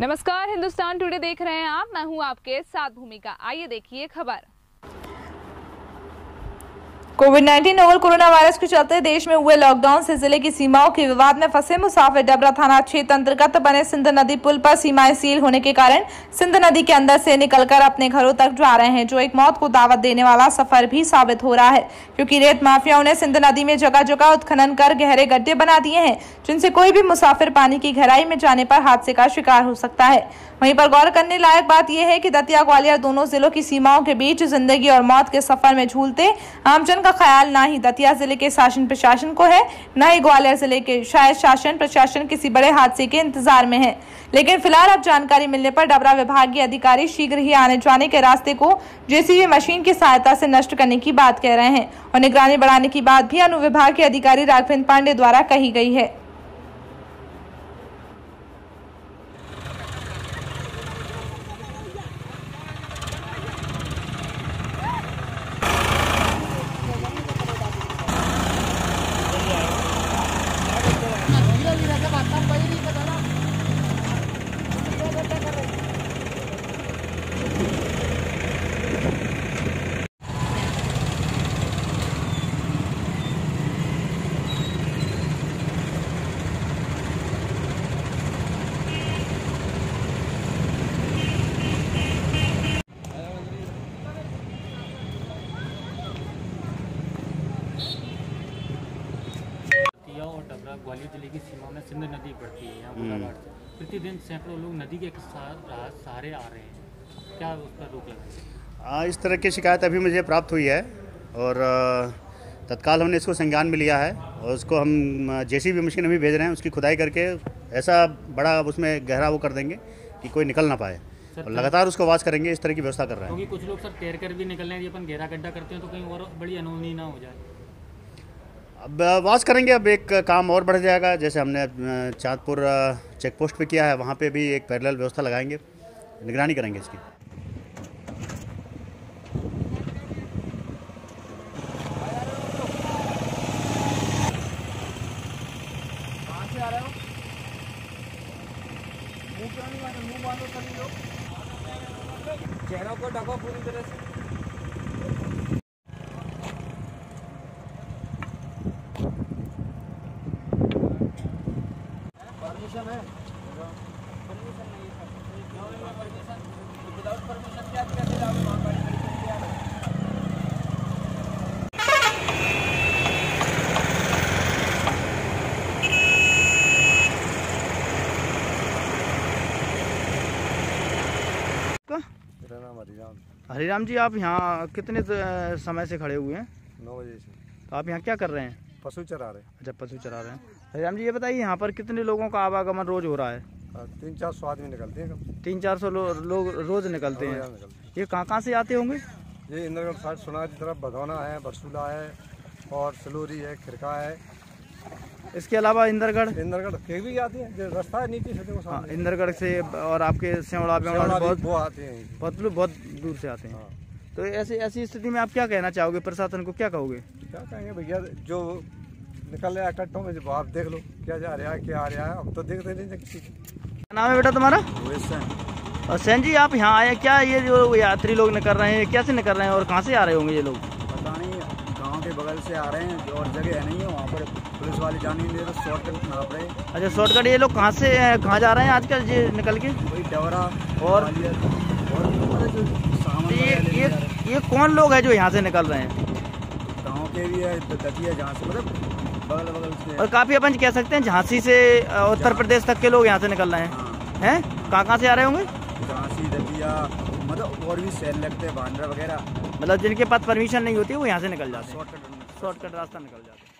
नमस्कार, हिंदुस्तान टुडे देख रहे हैं आप। मैं हूँ आपके साथ भूमिका। आइए देखिए खबर। कोविड 19 नोवल कोरोना वायरस के चलते देश में हुए लॉकडाउन से ज़िले की सीमाओं के विवाद में फंसे मुसाफिर। डबरा थाना क्षेत्र अंतर्गत बने सिंध नदी पुल पर सीमाएँ सील होने के कारण सिंध नदी के अंदर से निकलकर अपने घरों तक जा रहे हैं, जो एक मौत को दावत देने वाला सफ़र भी साबित हो रहा है। क्योंकि रेत माफियाओं ने सिंध नदी में जगह जगह उत्खनन कर गहरे गड्ढे बना दिए हैं, जिनसे कोई भी मुसाफिर पानी की गहराई में जाने पर हादसे का शिकार हो सकता है। वहीं पर गौर करने लायक बात यह है कि दतिया, ग्वालियर दोनों जिलों की सीमाओं के बीच ज़िंदगी और मौत के सफ़र में झूलते आमजन का ख्याल ना ही दतिया ज़िले के शासन प्रशासन को है, न ही ग्वालियर ज़िले के शायद शासन प्रशासन किसी बड़े हादसे के इंतज़ार में है। लेकिन फ़िलहाल अब जानकारी मिलने पर डबरा विभागीय अधिकारी शीघ्र ही आने जाने के रास्ते को जेसीबी मशीन की सहायता से नष्ट करने की बात कह रहे हैं और निगरानी बढ़ाने की बात भी अनुविभाग के अधिकारी राघवेंद्र पांडे द्वारा कही गई है तिया और डबरा ग्वालियर ज़िले की सीमा में सिंध नदी पड़ती है यहाँ गोलाघाट से। प्रतिदिन सैकड़ों लोग नदी के सहारे आ रहे हैं। क्या उस पर रोक लगाएँगे हाँ इस तरह की शिकायत अभी मुझे प्राप्त हुई है और तत्काल हमने इसको संज्ञान में लिया है और उसको हम जेसीबी मशीन अभी भेज रहे हैं उसकी खुदाई करके ऐसा बड़ा उसमें गहरा वो कर देंगे कि कोई निकल ना पाए। और लगातार उसको वाच करेंगे इस तरह की व्यवस्था कर रहे हैं। क्योंकि कुछ लोग सर तैर कर भी निकल रहे हैं अपन गहरा गड्ढा करते हैं तो कहीं और बड़ी अनहोनी ना हो जाए। अब वाच करेंगे, अब एक काम और बढ़ जाएगा, जैसे हमने चाँदपुर चेक पोस्ट पे किया है, वहाँ पे भी एक पैरेलल व्यवस्था लगाएँगे, निगरानी करेंगे इसकी। चेहरों को ढको पूरी तरह से। परमिशन है? परमिशन नहीं विदाउट परमिशन क्या कैसे जाओगे वहाँ गाड़ी खड़ी करके आ रहे? मेरा नाम हरिराम हरिराम जी आप यहाँ कितने समय से खड़े हुए हैं? नौ बजे से। तो आप यहाँ क्या कर रहे हैं? पशु चरा रहे हैं। अच्छा पशु चरा रहे हैं। हरिराम जी ये बताइए यहाँ पर कितने लोगों का आवागमन रोज हो रहा है? तीन चार सौ आदमी निकलते हैं तीन चार सौ लो, लोग रोज निकलते हैं। ये कहाँ कहाँ से आते होंगे? ये इंद्रगढ़ साइड सोनार की तरफ़ भदौना है बरसूला है और सलोरी है खिरका है। इसके अलावा इंदरगढ़? इंद्रगढ़ के भी आती है रास्ता है नीचे से हाँ इंदरगढ़ से और आपके सेवड़ा बहुत आते हैं। बहुत बहुत दूर से आते हैं। हाँ। तो ऐसी ऐसी स्थिति में आप क्या कहना चाहोगे? प्रशासन को क्या कहोगे? क्या कहेंगे भैया जो निकल रहा है कट्टों में जब आप देख लो क्या जा रहा है क्या आ रहा है अब तो देखते नहीं किसी नाम है बेटा तुम्हारा? और सैन जी आप यहाँ आए क्या ये जो यात्री लोग निकल रहे हैं कैसे निकल रहे हैं और कहाँ से आ रहे होंगे ये लोग? के बगल से आ रहे हैं और जगह है नहीं है वहाँ पर पुलिस वाले जाने नहीं दे रहे शॉर्टकट नाप रहे। हैं अच्छा शॉर्टकट ये लोग कहाँ से कहाँ जा रहे हैं आजकल ये निकल के? वही डवरा और? और तो ये ये ये कौन लोग हैं जो यहाँ से निकल रहे हैं। गाँव के भी है तो दतिया जहाँ से मतलब बगल बगल से। और काफ़ी अपन कह सकते हैं झांसी से उत्तर प्रदेश तक के लोग यहाँ से निकल रहे हैं। हाँ। हैं? कहाँ कहाँ से आ रहे होंगे? झांसी दलिया मतलब और भी सेल लगते हैं बांद्रा वगैरह? मतलब जिनके पास परमिशन नहीं होती वो यहाँ से निकल जाते हैं। शॉर्टकट शॉर्टकट रास्ता निकल जाते हैं।